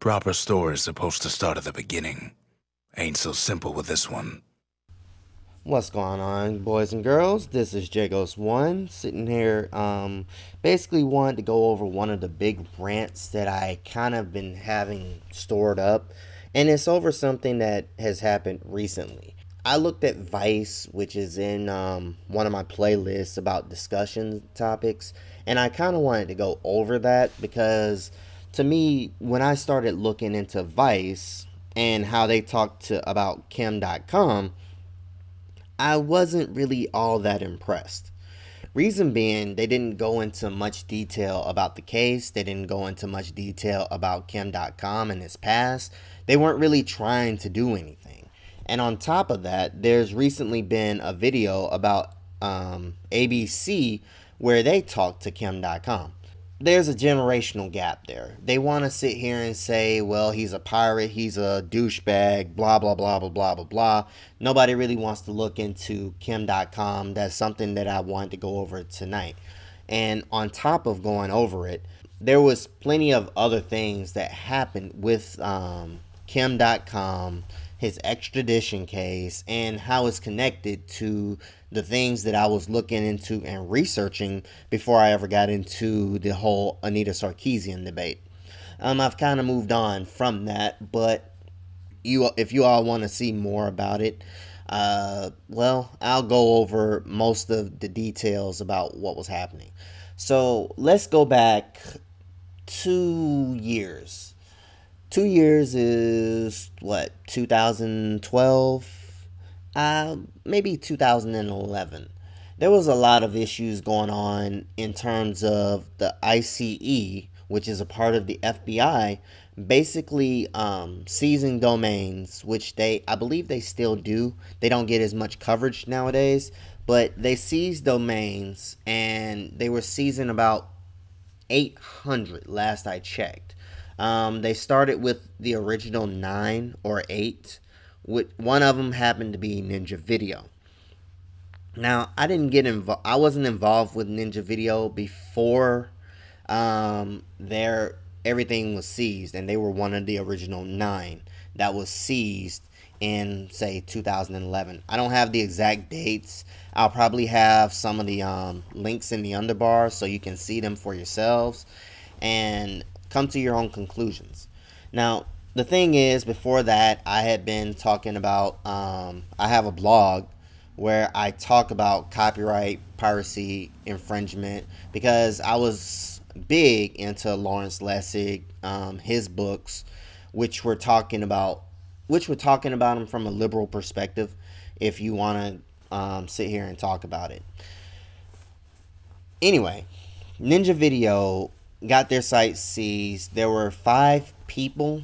Proper story is supposed to start at the beginning. Ain't so simple with this one. What's going on, boys and girls? This is Jagos1 sitting here. Um, basically, wanted to go over one of the big rants that I kind of been having stored up, and it's over something that has happened recently. I looked at Vice, which is in um, one of my playlists about discussion topics, and I kind of wanted to go over that because to me, when I started looking into Vice and how they talked to about Kim Dotcom, I wasn't really all that impressed. Reason being, they didn't go into much detail about the case. They didn't go into much detail about Kim Dotcom and his past. They weren't really trying to do anything. And on top of that, there's recently been a video about um, ABC where they talked to Kim Dotcom there's a generational gap there. They want to sit here and say, well, he's a pirate, he's a douchebag, blah, blah, blah, blah, blah, blah, blah. Nobody really wants to look into Kim Dotcom. That's something that I wanted to go over tonight. And on top of going over it, there was plenty of other things that happened with um, Kim Dotcom his extradition case and how it's connected to the things that I was looking into and researching before I ever got into the whole Anita Sarkeesian debate. Um, I've kind of moved on from that, but you, if you all want to see more about it, uh, well, I'll go over most of the details about what was happening. So let's go back two years two years is what 2012 uh, maybe 2011 there was a lot of issues going on in terms of the ice which is a part of the fbi basically um, seizing domains which they i believe they still do. They don't get as much coverage nowadays but they seized domains and they were seizing about 800 last i checked. Um, they started with the original nine or eight. With one of them happened to be Ninja Video. Now I didn't get involved. I wasn't involved with Ninja Video before um, their everything was seized, and they were one of the original nine that was seized in say 2011. I don't have the exact dates. I'll probably have some of the um, links in the underbar so you can see them for yourselves. And come to your own conclusions. Now, the thing is, before that, I had been talking about, um, I have a blog where I talk about copyright, piracy, infringement, because I was big into Lawrence Lessig, um, his books, which were talking about, which were talking about him from a liberal perspective. If you want to um, sit here and talk about it. Anyway, Ninja Video got their site seized. There were five people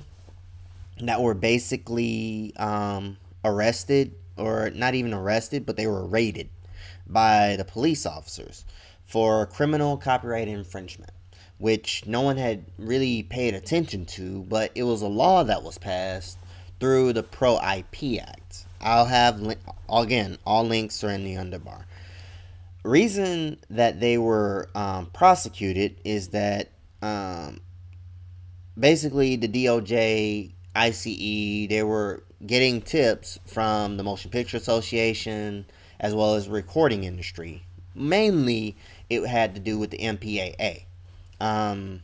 that were basically um, arrested, or not even arrested, but they were raided by the police officers for criminal copyright infringement, which no one had really paid attention to, but it was a law that was passed through the Pro IP Act. I'll have, again, all links are in the underbar reason that they were um, prosecuted is that um, basically the DOJ, ICE, they were getting tips from the Motion Picture Association as well as recording industry. Mainly, it had to do with the MPAA. Um,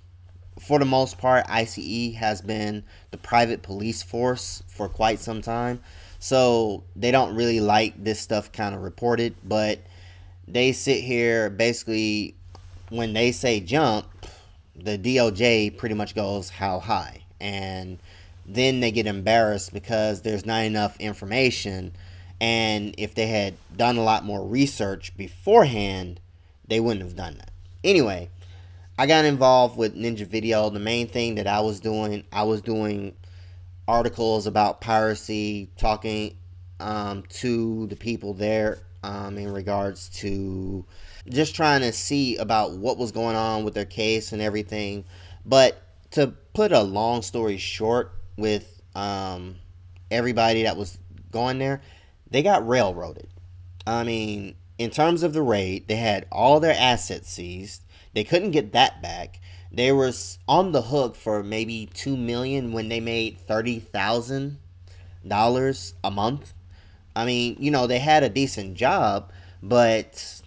for the most part, ICE has been the private police force for quite some time. So they don't really like this stuff kind of reported, but they sit here basically when they say jump, the DOJ pretty much goes how high, and then they get embarrassed because there's not enough information. And if they had done a lot more research beforehand, they wouldn't have done that. Anyway, I got involved with Ninja Video. The main thing that I was doing, I was doing articles about piracy, talking um, to the people there um, in regards to just trying to see about what was going on with their case and everything. But to put a long story short, with um, everybody that was going there, they got railroaded. I mean, in terms of the raid, they had all their assets seized. They couldn't get that back. they were on the hook for maybe two million when they made thirty thousand dollars a month. I mean, you know, they had a decent job, but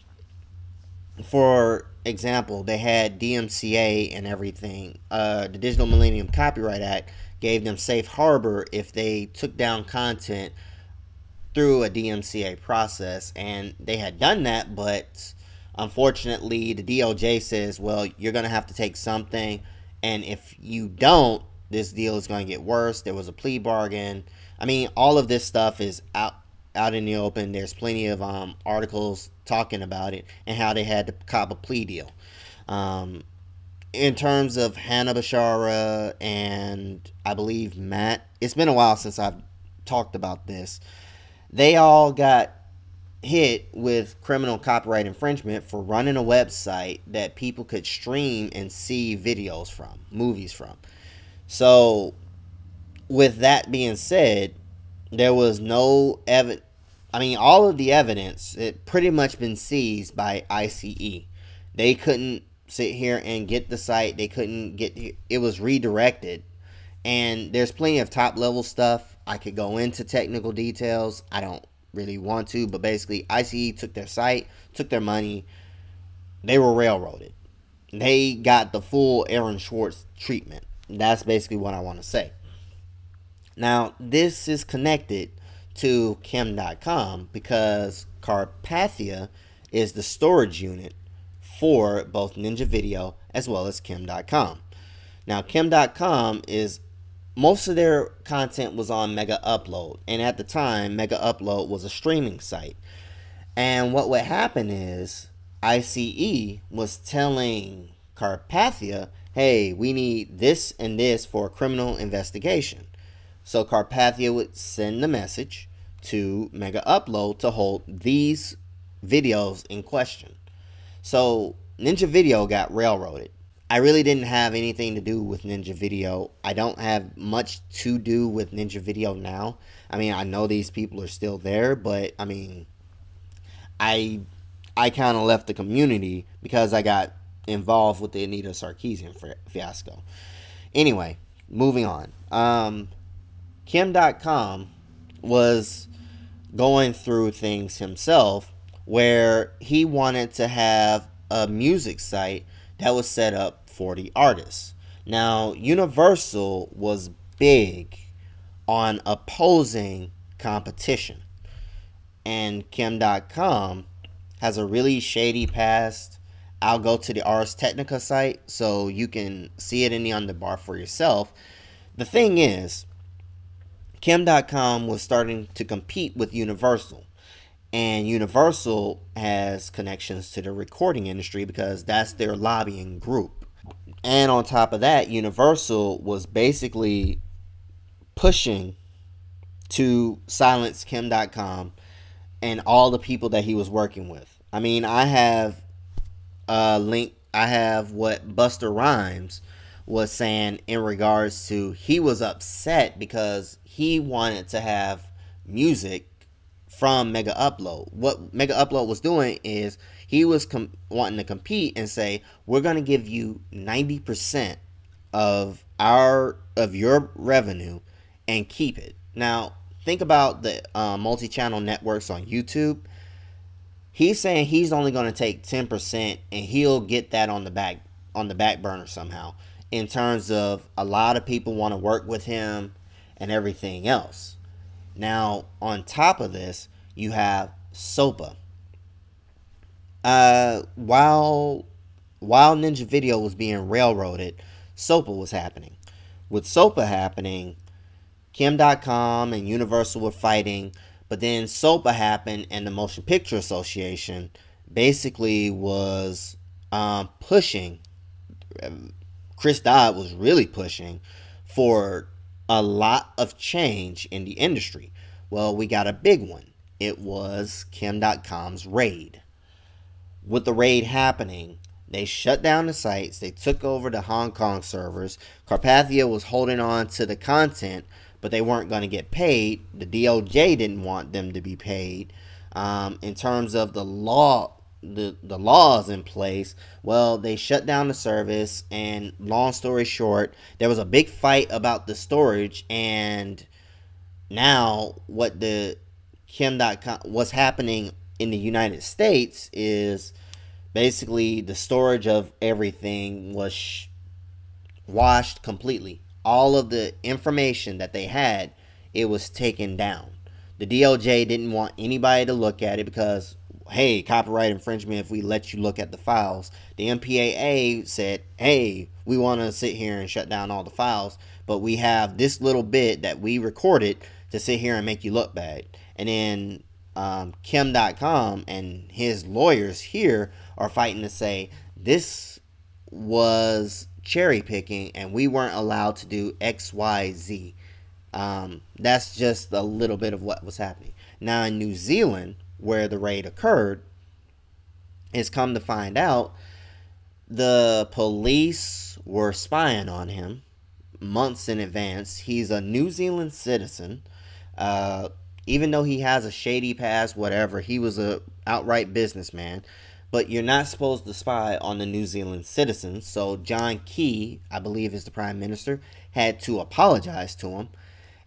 for example, they had DMCA and everything. Uh, the Digital Millennium Copyright Act gave them safe harbor if they took down content through a DMCA process, and they had done that, but Unfortunately, the DOJ says, well, you're going to have to take something. And if you don't, this deal is going to get worse. There was a plea bargain. I mean, all of this stuff is out out in the open. There's plenty of um, articles talking about it and how they had to cop a plea deal. Um, in terms of Hana Beshara and I believe Matt, it's been a while since I've talked about this. They all got hit with criminal copyright infringement for running a website that people could stream and see videos from, movies from. So, with that being said, there was no evidence. I mean, all of the evidence it pretty much been seized by ICE. They couldn't sit here and get the site. They couldn't get it was redirected. And there's plenty of top level stuff. I could go into technical details. I don't really want to, but basically, ICE took their site, took their money. They were railroaded. They got the full Aaron Swartz treatment. That's basically what I want to say. Now, this is connected to Kim Dotcom because Carpathia is the storage unit for both Ninja Video as well as Kim Dotcom. Now, Kim Dotcom is most of their content was on Megaupload, and at the time, Megaupload was a streaming site. And what would happen is ICE was telling Carpathia, hey, we need this and this for a criminal investigation. So Carpathia would send the message to Megaupload to hold these videos in question. So Ninja Video got railroaded. I really didn't have anything to do with Ninja Video. I don't have much to do with Ninja Video now. I mean, I know these people are still there, but I mean, I I kind of left the community because I got involved with the Anita Sarkeesian fiasco. Anyway, moving on. Um, Kim Dotcom was going through things himself where he wanted to have a music site that was set up for the artists. Now, Universal was big on opposing competition. And Kim Dotcom has a really shady past. I'll go to the Ars Technica site so you can see it in the underbar for yourself. The thing is, Kim Dotcom was starting to compete with Universal and Universal has connections to the recording industry because that's their lobbying group. And on top of that, Universal was basically pushing to silence Kim Dotcom and all the people that he was working with. I mean, I have a link, I have what Busta Rhymes was saying in regards to he was upset because he wanted to have music from Megaupload. What Megaupload was doing is he was wanting to compete and say, "We're going to give you 90% of our of your revenue and keep it." Now, think about the uh, multi-channel networks on YouTube. He's saying he's only going to take 10% and he'll get that on the back on the back burner somehow in terms of a lot of people want to work with him and everything else. Now, on top of this, you have SOPA. Uh, while while Ninja Video was being railroaded, SOPA was happening. With SOPA happening, Kim Dotcom and Universal were fighting, but then SOPA happened, and the Motion Picture Association basically was um, pushing. Chris Dodd was really pushing for a lot of change in the industry. Well, we got a big one. It was Kim Dotcom's raid. With the raid happening, they shut down the sites, they took over the Hong Kong servers. Carpathia was holding on to the content, but they weren't going to get paid. The DOJ didn't want them to be paid. Um, in terms of the law, the the laws in place. Well, they shut down the service, and long story short, there was a big fight about the storage, and now what the Kim Dotcom what's happening in the United States is basically the storage of everything was sh- washed completely. All of the information that they had, it was taken down. The DOJ didn't want anybody to look at it because hey, copyright infringement if we let you look at the files. The MPAA said, hey, we want to sit here and shut down all the files, but we have this little bit that we recorded to sit here and make you look bad. And then um, Kim Dotcom and his lawyers here are fighting to say this was cherry picking and we weren't allowed to do X, Y, Z. Um, that's just a little bit of what was happening. Now in New Zealand, where the raid occurred, is come to find out the police were spying on him months in advance. He's a New Zealand citizen. Uh, even though he has a shady past, whatever, he was a outright businessman. But you're not supposed to spy on the New Zealand citizens. So John Key, I believe is the prime minister, had to apologize to him.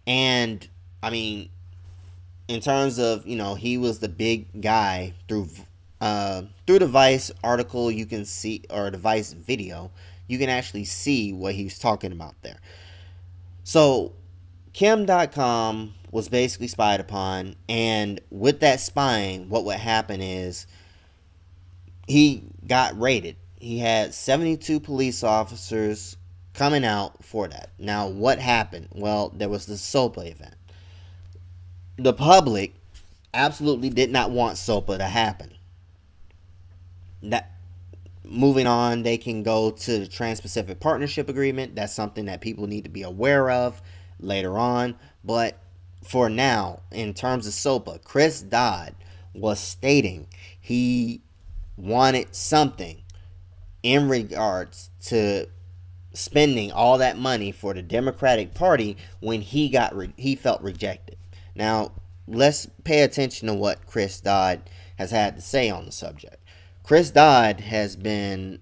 And I mean, in terms of you know he was the big guy through uh, through the Vice article you can see or the Vice video you can actually see what he's talking about there. So Kim Dotcom was basically spied upon, and with that spying, what would happen is he got raided. He had 72 police officers coming out for that. Now, what happened? Well, there was the SOPA event the public absolutely did not want SOPA to happen. That moving on, they can go to the Trans-Pacific Partnership Agreement. That's something that people need to be aware of later on. But for now, in terms of SOPA, Chris Dodd was stating he wanted something in regards to spending all that money for the Democratic Party when he got he felt rejected. Now, let's pay attention to what Chris Dodd has had to say on the subject. Chris Dodd has been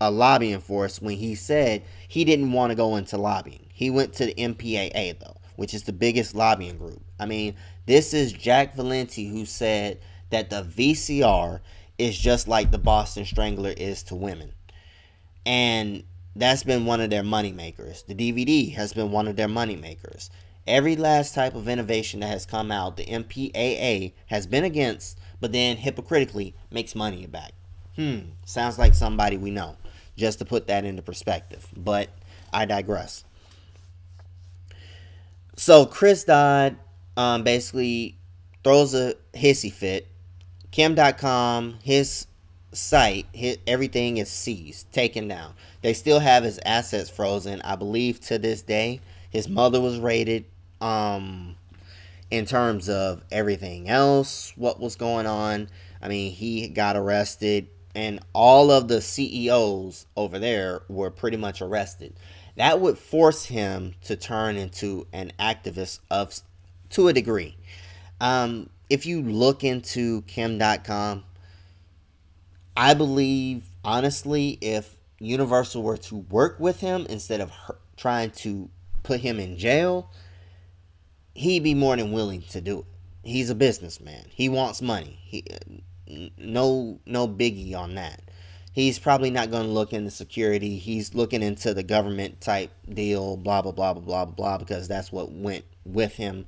a lobbying force when he said he didn't want to go into lobbying. He went to the MPAA, though, which is the biggest lobbying group. I mean, this is Jack Valenti who said that the VCR is just like the Boston Strangler is to women. And that's been one of their money makers. The DVD has been one of their money makers. Every last type of innovation that has come out, the MPAA has been against, but then hypocritically makes money back. Hmm, sounds like somebody we know, just to put that into perspective. But I digress. So Chris Dodd um, basically throws a hissy fit. Kim Dotcom, his site, his, everything is seized, taken down. They still have his assets frozen, I believe, to this day. His mother was raided. Um, in terms of everything else, what was going on. I mean, he got arrested, and all of the CEOs over there were pretty much arrested. That would force him to turn into an activist of to a degree. Um, if you look into Kim Dotcom, I believe honestly, if Universal were to work with him instead of her, trying to put him in jail, he'd be more than willing to do it. He's a businessman. He wants money. He uh, no no biggie on that. He's probably not going to look into security. He's looking into the government type deal, blah blah blah blah blah blah, because that's what went with him,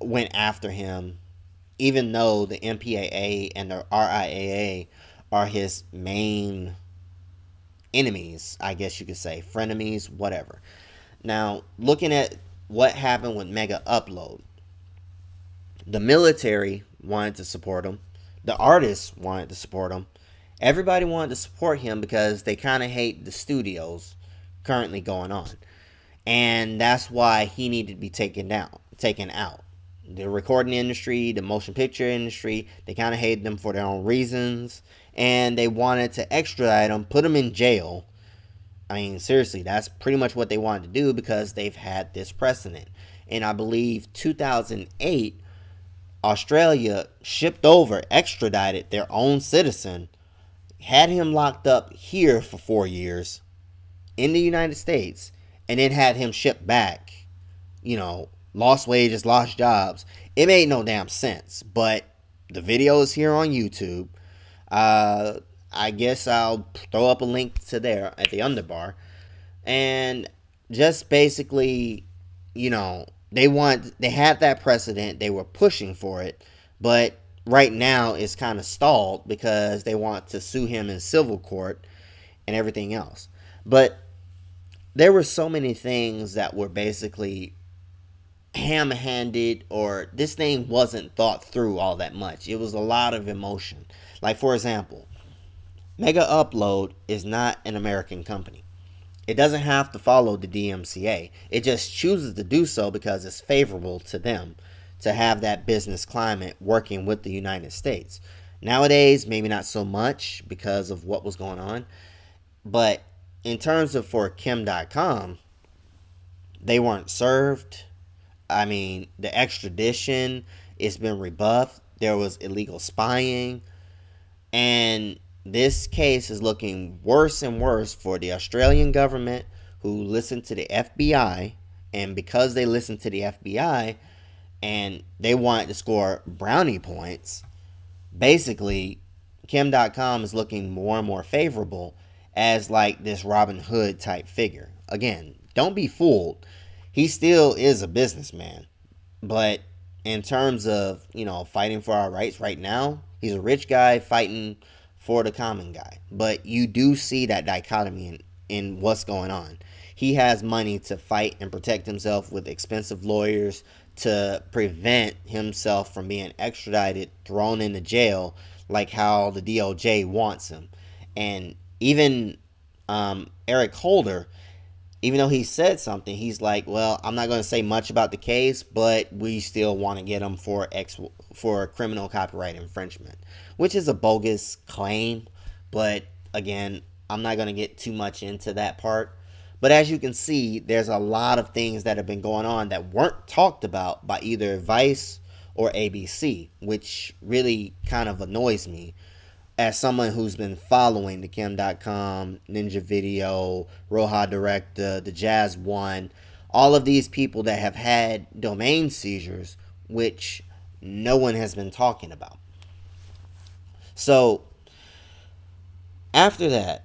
went after him. Even though the MPAA and the RIAA are his main enemies, I guess you could say, frenemies, whatever. Now, looking at what happened with Megaupload, the military wanted to support him, the artists wanted to support him, everybody wanted to support him because they kind of hate the studios currently going on. And that's why he needed to be taken down, taken out. The recording industry, the motion picture industry, they kind of hated them for their own reasons. And they wanted to extradite him, put him in jail, I mean, seriously, that's pretty much what they wanted to do because they've had this precedent. And I believe 2008, Australia shipped over, extradited their own citizen had him locked up here for four years in the United States, and then had him shipped back, you know, lost wages, lost jobs. It made no damn sense. But the video is here on YouTube. Uh, I guess I'll throw up a link to there at the underbar. And just basically, you know, they want they had that precedent, they were pushing for it, but right now it's kind of stalled because they want to sue him in civil court and everything else. But there were so many things that were basically ham handed or this thing wasn't thought through all that much. It was a lot of emotion. Like, for example, Megaupload is not an American company. It doesn't have to follow the DMCA. It just chooses to do so because it's favorable to them to have that business climate working with the United States. Nowadays, maybe not so much because of what was going on. But in terms of for Kim Dotcom, they weren't served. I mean, the extradition, it's been rebuffed. There was illegal spying. And this case is looking worse and worse for the Australian government who listened to the FBI. And because they listened to the FBI and they wanted to score brownie points, basically, Kim Dotcom is looking more and more favorable as like this Robin Hood type figure. Again, don't be fooled. He still is a businessman. But in terms of, you know, fighting for our rights right now, he's a rich guy fighting for the common guy. But you do see that dichotomy in, in what's going on. He has money to fight and protect himself with expensive lawyers to prevent himself from being extradited, thrown into jail, like how the DOJ wants him. And even um, Eric Holder, even though he said something, he's like, "Well, I'm not going to say much about the case, but we still want to get him for ex for criminal copyright infringement." Which is a bogus claim. But again, I'm not going to get too much into that part. But as you can see, there's a lot of things that have been going on that weren't talked about by either Vice or ABC, which really kind of annoys me as someone who's been following the Kim Dotcom, Ninja Video, Rojadirecta, the Jazz One, all of these people that have had domain seizures, which no one has been talking about. So, after that,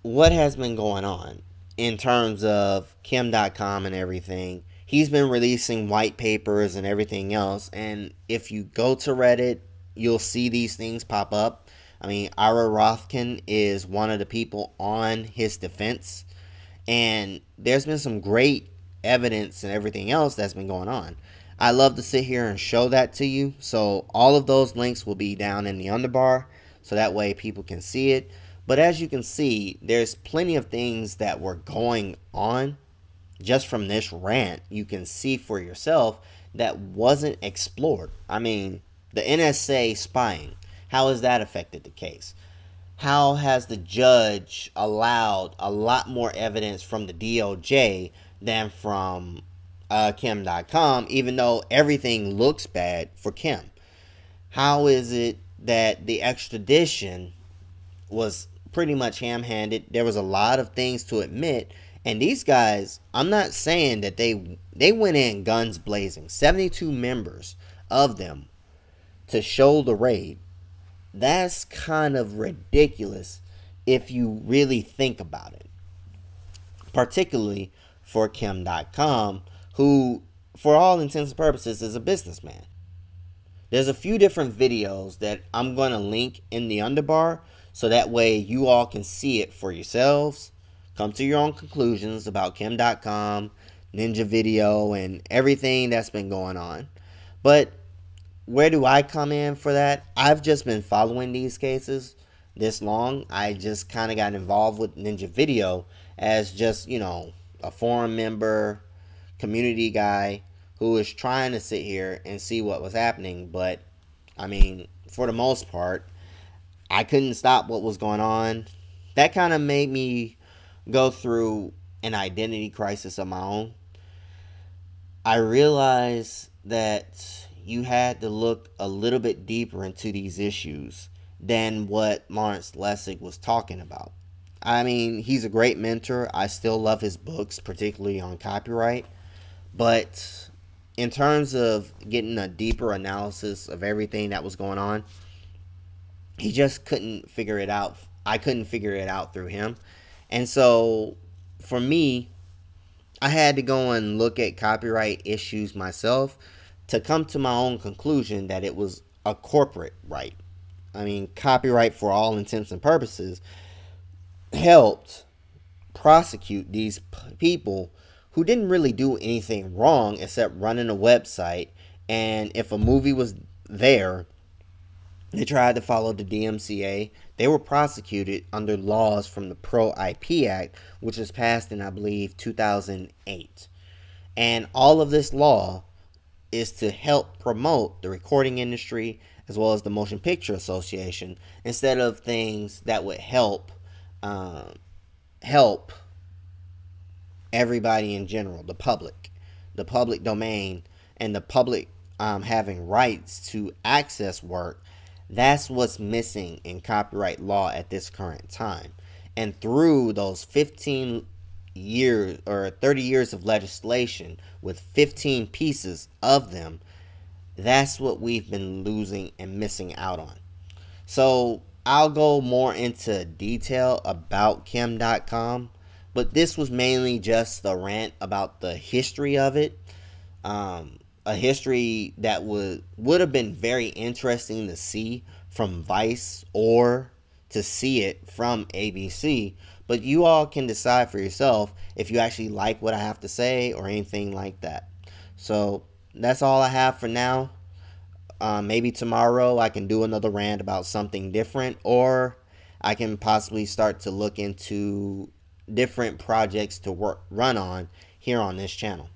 what has been going on in terms of Kim Dotcom and everything? He's been releasing white papers and everything else. And if you go to Reddit, you'll see these things pop up. I mean, Ira Rothken is one of the people on his defense. And there's been some great evidence and everything else that's been going on. I love to sit here and show that to you. So all of those links will be down in the underbar so that way people can see it. But as you can see, there's plenty of things that were going on just from this rant. You can see for yourself that wasn't explored. I mean, the NSA spying, how has that affected the case? How has the judge allowed a lot more evidence from the DOJ than from uh, Kim Dotcom, even though everything looks bad for Kim? How is it that the extradition was pretty much ham handed? There was a lot of things to admit. And these guys, I'm not saying that they they went in guns blazing. 72 members of them to show the raid. That's kind of ridiculous if you really think about it. Particularly for Kim Dotcom, who, for all intents and purposes, is a businessman. There's a few different videos that I'm going to link in the underbar so that way you all can see it for yourselves. Come to your own conclusions about Kim Dotcom, Ninja Video, and everything that's been going on. But where do I come in for that? I've just been following these cases this long. I just kind of got involved with Ninja Video as just, you know, a forum member, community guy who was trying to sit here and see what was happening. But, I mean, for the most part, I couldn't stop what was going on. That kind of made me go through an identity crisis of my own. I realized that you had to look a little bit deeper into these issues than what Lawrence Lessig was talking about. I mean, he's a great mentor. I still love his books, particularly on copyright. But in terms of getting a deeper analysis of everything that was going on, he just couldn't figure it out. I couldn't figure it out through him. And so for me, I had to go and look at copyright issues myself to come to my own conclusion that it was a corporate right. I mean, copyright for all intents and purposes helped prosecute these p- people who didn't really do anything wrong except running a website. And if a movie was there, they tried to follow the DMCA. They were prosecuted under laws from the Pro IP Act, which was passed in, I believe, 2008. And all of this law is to help promote the recording industry as well as the Motion Picture Association instead of things that would help um, help everybody in general, the public, the public domain, and the public um, having rights to access work. That's what's missing in copyright law at this current time. And through those 15 years or 30 years of legislation with 15 pieces of them, that's what we've been losing and missing out on. So I'll go more into detail about Kim Dotcom, but this was mainly just the rant about the history of it. Um, a history that would would have been very interesting to see from Vice or to see it from ABC, but you all can decide for yourself if you actually like what I have to say or anything like that. So that's all I have for now. Uh, maybe tomorrow I can do another rant about something different, or I can possibly start to look into different projects to work run on here on this channel.